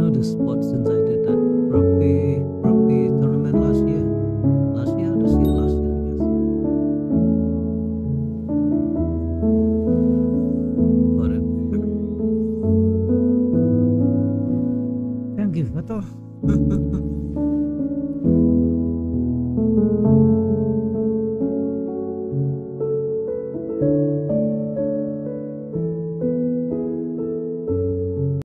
know the spot since I did that rugby rugby tournament last year. Last year, this year, last year, I guess. Got it. Thank you, Beto.